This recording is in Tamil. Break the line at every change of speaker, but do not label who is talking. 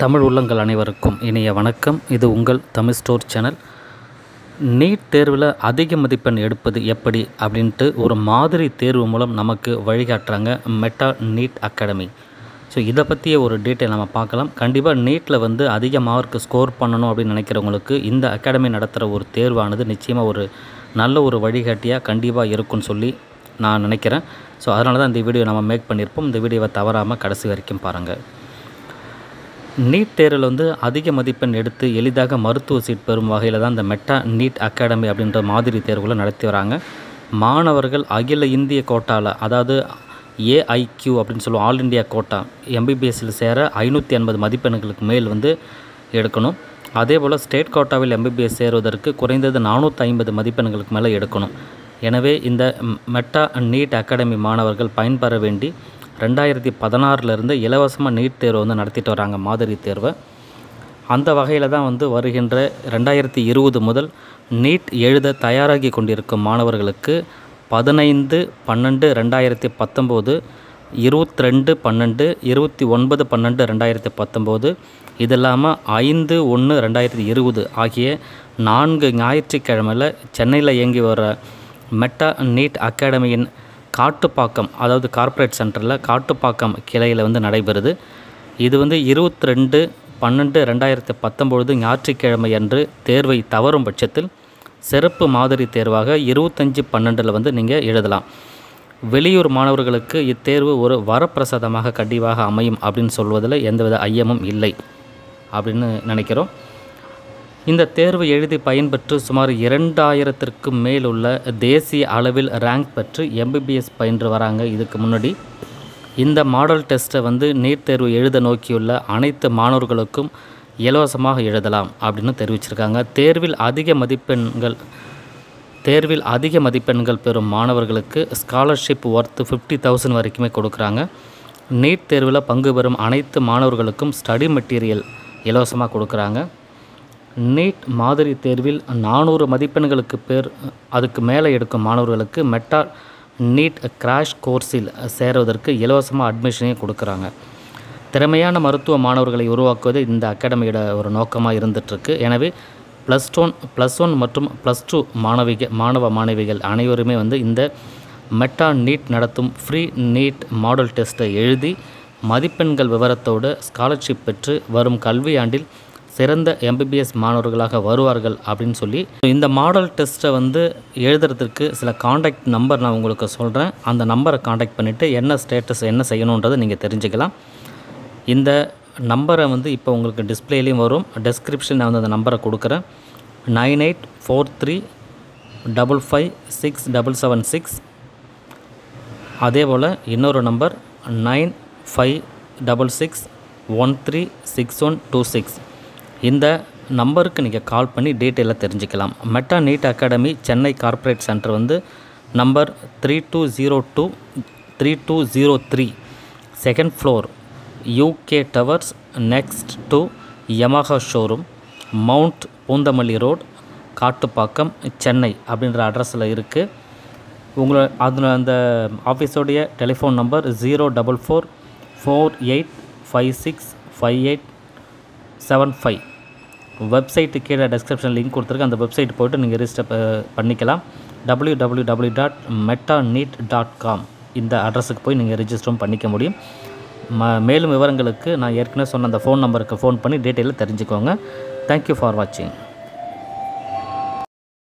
தமிழ் உள்ளங்கள் அனைவருக்கும் இனிய வணக்கம். இது உங்கள் தமிழ் ஸ்டோர் சேனல். நீட் தேர்வில் அதிக மதிப்பெண் எடுப்பது எப்படி அப்படின்ட்டு ஒரு மாதிரி தேர்வு மூலம் நமக்கு வழிகாட்டுறாங்க மெட்டா நீட் அகாடமி. ஸோ இதை பற்றிய ஒரு டீட்டெயில் நம்ம பார்க்கலாம். கண்டிப்பாக நீட்டில் வந்து அதிக மார்க் ஸ்கோர் பண்ணணும் அப்படின்னு நினைக்கிறவங்களுக்கு இந்த அகாடமி நடத்துகிற ஒரு தேர்வானது நிச்சயமாக ஒரு நல்ல ஒரு வழிகாட்டியாக கண்டிப்பாக இருக்கும்னு சொல்லி நான் நினைக்கிறேன். ஸோ அதனால தான் இந்த வீடியோ நம்ம மேக் பண்ணியிருப்போம். இந்த வீடியோவை தவறாமல் கடைசி வரைக்கும் பாருங்கள் நீட் தேர்வில் வந்து அதிக மதிப்பெண் எடுத்து எளிதாக மருத்துவ சீட் பெறும் வகையில் தான் இந்த மெட்டா நீட் அகாடமி அப்படின்ற மாதிரி தேர்வுகளை நடத்தி வராங்க. மாணவர்கள் அகில இந்திய கோட்டாவில் அதாவது ஏஐக்யூ அப்படின்னு சொல்லுவோம் ஆல் இண்டியா கோட்டா எம்பிபிஎஸ்சில் சேர ஐநூற்றி எண்பது மதிப்பெண்களுக்கு மேல் வந்து எடுக்கணும். அதே போல் ஸ்டேட் கோட்டாவில் எம்பிபிஎஸ் சேருவதற்கு குறைந்தது நானூற்றி ஐம்பது மதிப்பெண்களுக்கு மேலே எடுக்கணும். எனவே இந்த மெட்டா நீட் அகாடமி மாணவர்கள் பயன்பெற வேண்டி ரெண்டாயிரத்தி பதினாறுலேருந்து இலவசமாக நீட் தேர்வு வந்து நடத்திட்டு வராங்க மாதிரி தேர்வை. அந்த வகையில் தான் வந்து வருகின்ற ரெண்டாயிரத்தி இருபது முதல் நீட் எழுத தயாராகி கொண்டிருக்கும் மாணவர்களுக்கு பதினைந்து பன்னெண்டு ரெண்டாயிரத்தி பத்தொம்போது இருபத்தி ரெண்டு பன்னெண்டு இருபத்தி ஒன்பது பன்னெண்டு ரெண்டாயிரத்தி பத்தொம்போது இது இல்லாமல் ஐந்து ஒன்று ரெண்டாயிரத்தி இருபது ஆகிய நான்கு ஞாயிற்றுக்கிழமையில் சென்னையில் இயங்கி வர மெட்டா நீட் அகாடமியின் காட்டுப்பாக்கம் அதாவது கார்ப்பரேட் சென்டரில் காட்டுப்பாக்கம் கிளையில் வந்து நடைபெறுது. இது வந்து இருபத்தி ரெண்டு பன்னெண்டு ரெண்டாயிரத்தி பத்தொம்பொழுது ஞாயிற்றுக்கிழமை அன்று தேர்வை தவறும் பட்சத்தில் சிறப்பு மாதிரி தேர்வாக இருபத்தஞ்சி பன்னெண்டில் வந்து நீங்கள் எழுதலாம். வெளியூர் மாணவர்களுக்கு இத்தேர்வு ஒரு வரப்பிரசாதமாக கண்டிப்பாக அமையும் அப்படின்னு சொல்வதில் எந்தவித ஐயமும் இல்லை அப்படின்னு நினைக்கிறோம். இந்த தேர்வு எழுதி பயன்பெற்று சுமார் இரண்டாயிரத்திற்கும் மேல் உள்ள தேசிய அளவில் ரேங்க் பெற்று எம்பிபிஎஸ் பயின்று வராங்க. இதுக்கு முன்னாடி இந்த மாடல் டெஸ்ட்டை வந்து நீட் தேர்வு எழுத நோக்கியுள்ள அனைத்து மாணவர்களுக்கும் இலவசமாக எழுதலாம் அப்படின்னு தெரிவிச்சிருக்காங்க. தேர்வில் அதிக மதிப்பெண்கள் தேர்வில் அதிக மதிப்பெண்கள் பெறும் மாணவர்களுக்கு ஸ்காலர்ஷிப் ஒர்த்து ஃபிஃப்டி தௌசண்ட் வரைக்குமே கொடுக்குறாங்க. நீட் தேர்வில் பங்கு பெறும் அனைத்து மாணவர்களுக்கும் ஸ்டடி மெட்டீரியல் இலவசமாக கொடுக்குறாங்க. நீட் மாதிரி தேர்வில் நானூறு மதிப்பெண்களுக்கு பேர் அதுக்கு மேலே எடுக்கும் மாணவர்களுக்கு மெட்டா நீட் கிராஷ் கோர்ஸில் சேருவதற்கு இலவசமாக அட்மிஷனையும் கொடுக்குறாங்க. திறமையான மருத்துவ மாணவர்களை உருவாக்குவது இந்த அகாடமியோட ஒரு நோக்கமாக இருந்துகிட்ருக்கு. எனவே ப்ளஸ் ஒன் ப்ளஸ் ஒன் மற்றும் ப்ளஸ் டூ மாணவிக மாணவ மாணவிகள் அனைவருமே வந்து இந்த மெட்டா நீட் நடத்தும் ஃப்ரீ நீட் மாடல் டெஸ்ட்டை எழுதி மதிப்பெண்கள் விவரத்தோடு ஸ்காலர்ஷிப் பெற்று வரும் கல்வியாண்டில் சிறந்த எம்பிபிஎஸ் மாணவர்களாக வருவார்கள் அப்படின்னு சொல்லி இந்த மாடல் டெஸ்ட்டை வந்து எழுதுறதுக்கு சில காண்டாக்ட் நம்பர் நான் உங்களுக்கு சொல்கிறேன் அந்த நம்பரை காண்டாக்ட் பண்ணிவிட்டு என்ன ஸ்டேட்டஸ் என்ன செய்யணுன்றதை நீங்கள் தெரிஞ்சுக்கலாம். இந்த நம்பரை வந்து இப்போ உங்களுக்கு டிஸ்பிளேலையும் வரும். டெஸ்கிரிப்ஷன் நான் வந்து அந்த நம்பரை கொடுக்குறேன். Nine eight four three double five six double seven six. அதே போல் இன்னொரு number nine five double six one three six one two six. இந்த நம்பருக்கு நீங்கள் கால் பண்ணி டீட்டெயிலாக தெரிஞ்சுக்கலாம். Meta NEET academy Chennai corporate centre வந்து number three two zero two three two zero three second floor UK towers next to Yamaha showroom mount Poonamallee road Kattupakkam Chennai அப்படின்ற அட்ரஸில் இருக்குது உங்களை அதில் அந்த ஆஃபீஸோடைய telephone number zero double four four eight five six five eight seven five website கீழே டெஸ்கிரிப்ஷன் லிங்க் கொடுத்துருக்கு. அந்த வெப்சைட் போய்ட்டு நீங்கள் ரிஜிஸ்டர் பண்ணிக்கலாம். W W W dot Meta NEET dot com இந்த அட்ரஸுக்கு போய் நீங்கள் ரிஜிஸ்டரும் பண்ணிக்க முடியும். ம மேலும் விவரங்களுக்கு நான் ஏற்கனவே சொன்ன அந்த ஃபோன் நம்பருக்கு ஃபோன் பண்ணி டீட்டெயிலில் தெரிஞ்சுக்கோங்க. தேங்க்யூ ஃபார் வாட்சிங்